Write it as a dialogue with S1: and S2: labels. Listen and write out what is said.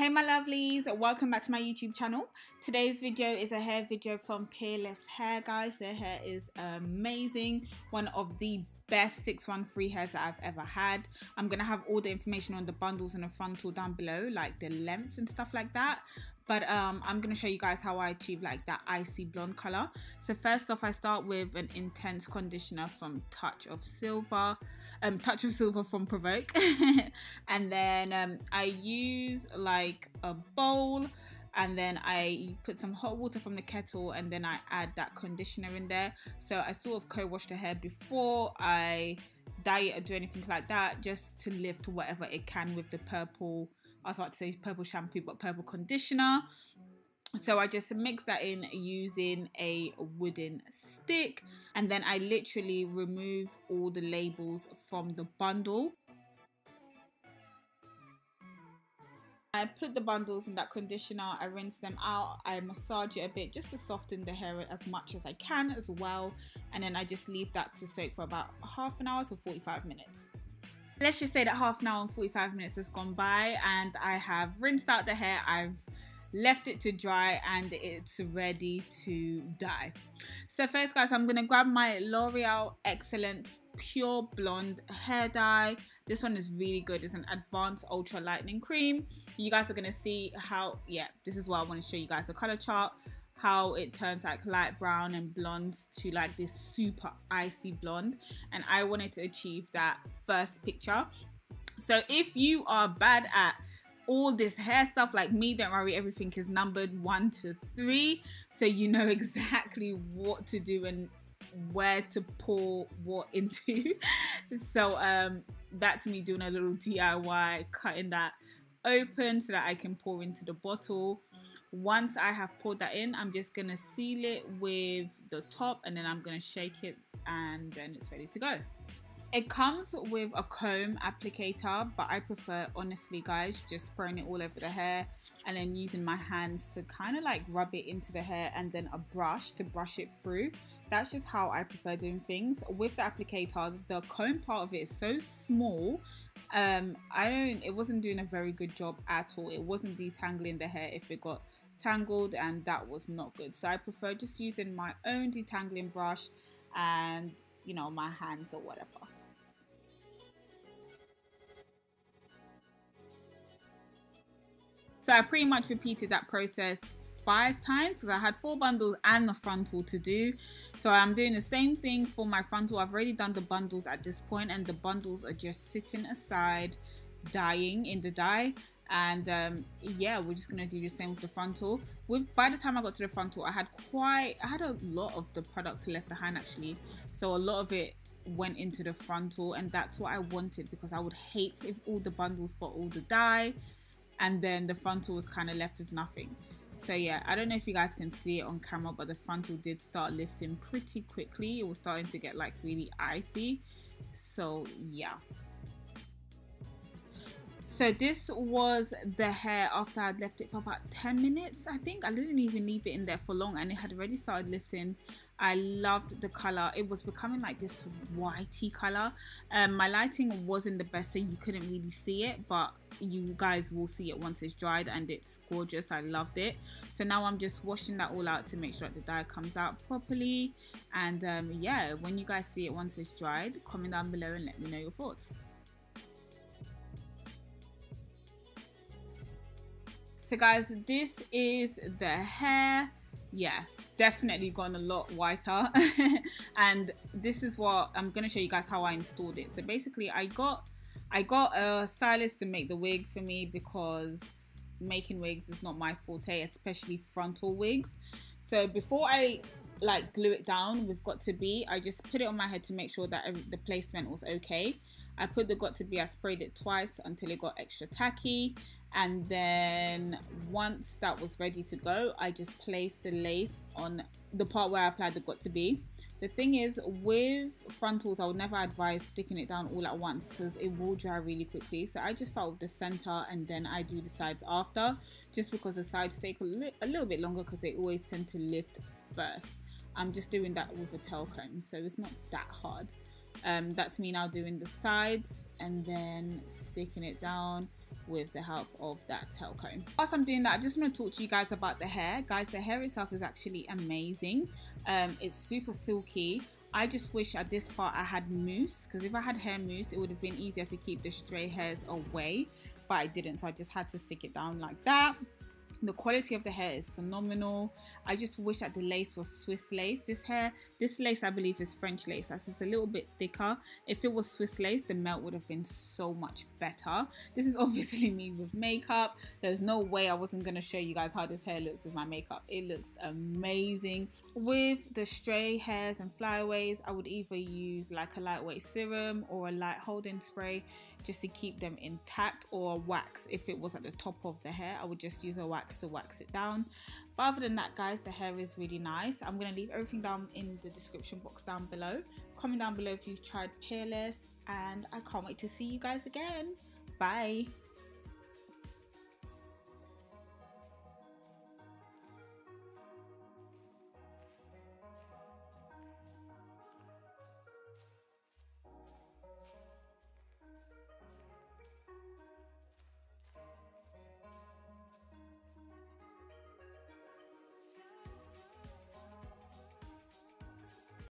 S1: Hey my lovelies, welcome back to my YouTube channel. Today's video is a hair video from Peerless Hair guys. Their hair is amazing, one of the best 613 hairs that I've ever had. I'm to have all the information on the bundles and the frontal down below, like the lengths and stuff like that. But um, I'm to show you guys how I achieve like that icy blonde color. So first off, I start with an intense conditioner from Touch of Silver. Um, Touch of Silver from Provoke. and then um, I use like a bowl and then I put some hot water from the kettle and then I add that conditioner in there. So I sort of co-wash the hair before I dye it or do anything like that just to lift whatever it can with the purple I was about to say purple shampoo but purple conditioner so I just mix that in using a wooden stick and then I literally remove all the labels from the bundle I put the bundles in that conditioner, I rinse them out, I massage it a bit just to soften the hair as much as I can as well. And then I just leave that to soak for about half an hour to 45 minutes. Let's just say that half an hour and 45 minutes has gone by and I have rinsed out the hair, I've left it to dry and it's ready to dye. So first guys, I'm gonna grab my L'Oreal Excellence Pure Blonde Hair Dye. This one is really good. It's an advanced ultra lightening cream. You guys are gonna see how, yeah, this is what I wanna show you guys the color chart how it turns like light brown and blonde to like this super icy blonde. And I wanted to achieve that first picture. So if you are bad at all this hair stuff like me don't worry everything is numbered one to three. So you know exactly what to do and where to pour what into. So um that's me doing a little diy cutting that open so that i can pour into the bottle once i have poured that in i'm just gonna seal it with the top and then i'm gonna shake it and then it's ready to go it comes with a comb applicator, but I prefer, honestly, guys, just spraying it all over the hair and then using my hands to kind of like rub it into the hair and then a brush to brush it through. That's just how I prefer doing things. With the applicator, the comb part of it is so small. Um, I don't, it wasn't doing a very good job at all. It wasn't detangling the hair if it got tangled and that was not good. So I prefer just using my own detangling brush and, you know, my hands or whatever. So I pretty much repeated that process five times because I had four bundles and the frontal to do. So I'm doing the same thing for my frontal. I've already done the bundles at this point and the bundles are just sitting aside dying in the dye and um, yeah we're just gonna do the same with the frontal with by the time I got to the frontal I had quite I had a lot of the product left behind actually so a lot of it went into the frontal and that's what I wanted because I would hate if all the bundles got all the dye and then the frontal was kind of left with nothing. So yeah, I don't know if you guys can see it on camera, but the frontal did start lifting pretty quickly. It was starting to get like really icy. So yeah. So this was the hair after I'd left it for about 10 minutes, I think. I didn't even leave it in there for long and it had already started lifting. I loved the color. It was becoming like this whitey color. Um, my lighting wasn't the best, so you couldn't really see it, but you guys will see it once it's dried and it's gorgeous. I loved it. So now I'm just washing that all out to make sure that the dye comes out properly. And um, yeah, when you guys see it once it's dried, comment down below and let me know your thoughts. So guys, this is the hair. Yeah definitely gone a lot whiter. And this is what i'm gonna show you guys how i installed it. So basically i got i got a stylist to make the wig for me because making wigs is not my forte especially frontal wigs. So before i like glue it down with Got2b i just put it on my head to make sure that the placement was okay. I put the Got2b, I sprayed it twice until it got extra tacky. And then once that was ready to go, I just placed the lace on the part where I applied the Got2b The thing is, with frontals, I would never advise sticking it down all at once because it will dry really quickly. So I just start with the center and then I do the sides after, just because the sides take a, li a little bit longer because they always tend to lift first. I'm just doing that with a tail comb, so it's not that hard. Um, that's me now doing the sides and then sticking it down with the help of that tail comb. Whilst I'm doing that, I just want to talk to you guys about the hair. Guys, the hair itself is actually amazing. Um, it's super silky. I just wish at this part I had mousse because if I had hair mousse, it would have been easier to keep the stray hairs away, but I didn't. So I just had to stick it down like that. The quality of the hair is phenomenal. I just wish that the lace was Swiss lace. This hair, this lace I believe is French lace as it's a little bit thicker. If it was Swiss lace, the melt would have been so much better. This is obviously me with makeup. There's no way I wasn't going to show you guys how this hair looks with my makeup. It looks amazing. With the stray hairs and flyaways, I would either use like a lightweight serum or a light holding spray just to keep them intact or wax if it was at the top of the hair. I would just use a wax to wax it down. But other than that, guys, the hair is really nice. I'm going to leave everything down in the description box down below. Comment down below if you've tried Peerless and I can't wait to see you guys again. Bye.